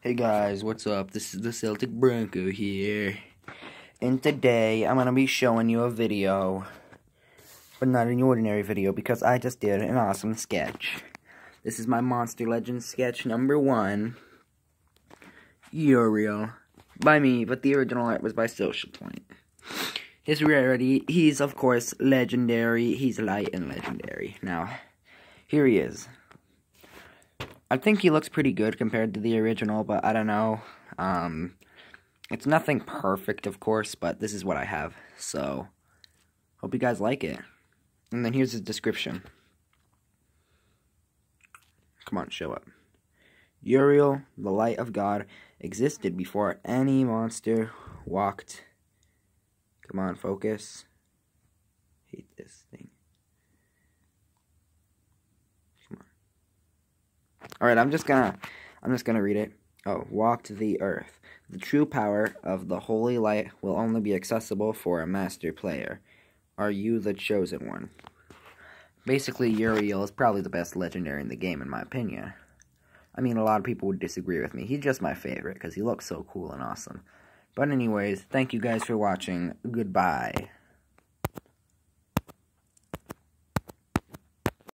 Hey guys, what's up? This is the Celtic Bronco here. And today I'm to be showing you a video. But not an ordinary video because I just did an awesome sketch. This is my Monster Legends sketch number one. Uriel. By me, but the original art was by Social Point. His rarity, he's of course legendary. He's light and legendary. Now, here he is. I think he looks pretty good compared to the original, but I don't know. Um, it's nothing perfect, of course, but this is what I have. So, hope you guys like it. And then here's the description. Come on, show up. Uriel, the light of God, existed before any monster walked. Come on, focus. hate this thing. Alright, I'm just gonna I'm just gonna read it. Oh, walked the earth. The true power of the holy light will only be accessible for a master player. Are you the chosen one? Basically, Uriel is probably the best legendary in the game, in my opinion. I mean, a lot of people would disagree with me. He's just my favorite, because he looks so cool and awesome. But anyways, thank you guys for watching. Goodbye.